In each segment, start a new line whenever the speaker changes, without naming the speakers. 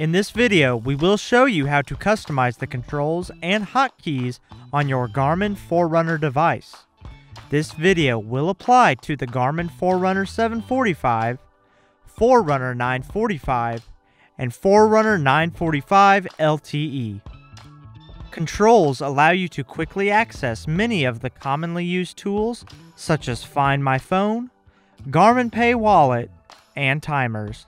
In this video, we will show you how to customize the controls and hotkeys on your Garmin Forerunner device. This video will apply to the Garmin Forerunner 745, Forerunner 945, and Forerunner 945 LTE. Controls allow you to quickly access many of the commonly used tools such as Find My Phone, Garmin Pay Wallet, and timers.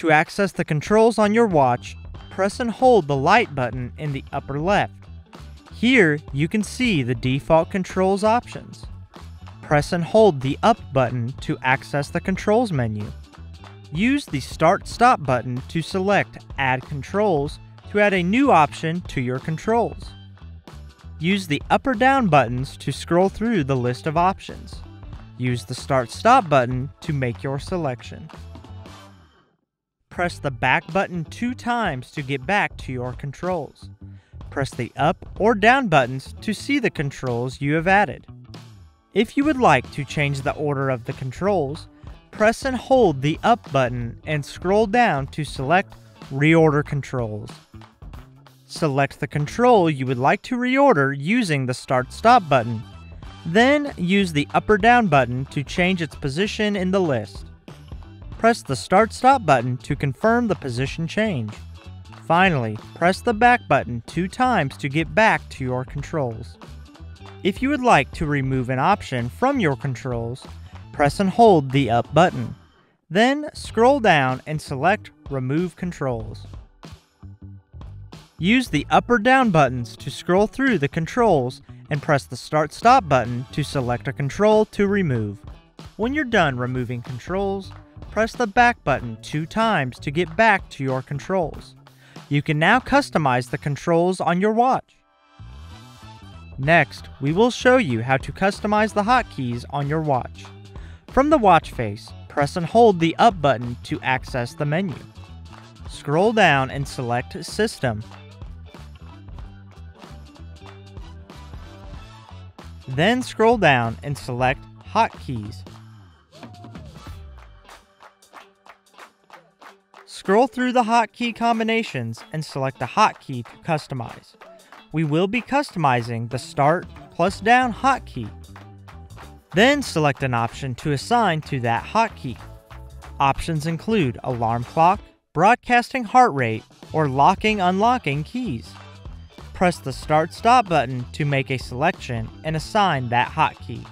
To access the controls on your watch, press and hold the light button in the upper left. Here, you can see the default controls options. Press and hold the up button to access the controls menu. Use the Start Stop button to select Add Controls to add a new option to your controls. Use the up or down buttons to scroll through the list of options. Use the Start Stop button to make your selection press the back button two times to get back to your controls. Press the up or down buttons to see the controls you have added. If you would like to change the order of the controls, press and hold the up button and scroll down to select Reorder Controls. Select the control you would like to reorder using the Start Stop button. Then use the up or down button to change its position in the list. Press the Start Stop button to confirm the position change. Finally, press the back button two times to get back to your controls. If you would like to remove an option from your controls, press and hold the up button. Then scroll down and select Remove Controls. Use the up or down buttons to scroll through the controls and press the Start Stop button to select a control to remove. When you're done removing controls, press the back button two times to get back to your controls. You can now customize the controls on your watch. Next, we will show you how to customize the hotkeys on your watch. From the watch face, press and hold the up button to access the menu. Scroll down and select System. Then scroll down and select Hotkeys. Scroll through the hotkey combinations and select a hotkey to customize. We will be customizing the start plus down hotkey. Then select an option to assign to that hotkey. Options include alarm clock, broadcasting heart rate, or locking unlocking keys. Press the start stop button to make a selection and assign that hotkey.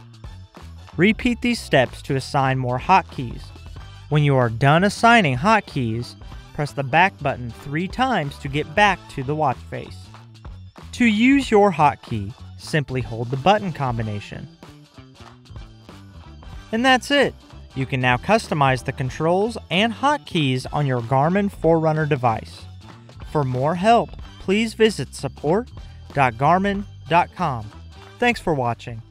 Repeat these steps to assign more hotkeys. When you are done assigning hotkeys, press the back button three times to get back to the watch face. To use your hotkey, simply hold the button combination. And that's it! You can now customize the controls and hotkeys on your Garmin Forerunner device. For more help, please visit support.garmin.com. Thanks for watching.